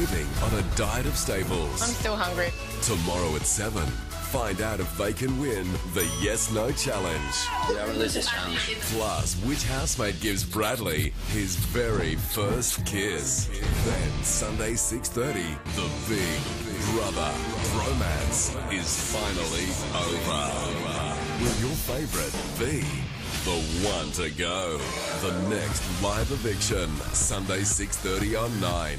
living on a diet of staples. I'm still hungry. Tomorrow at 7, find out if they can win the Yes No Challenge. Yeah, we lose this challenge. Plus, which housemate gives Bradley his very first kiss? Then, Sunday 6.30, the big brother romance is finally over. Will your favourite be the one to go? The next live eviction, Sunday 6.30 on 9.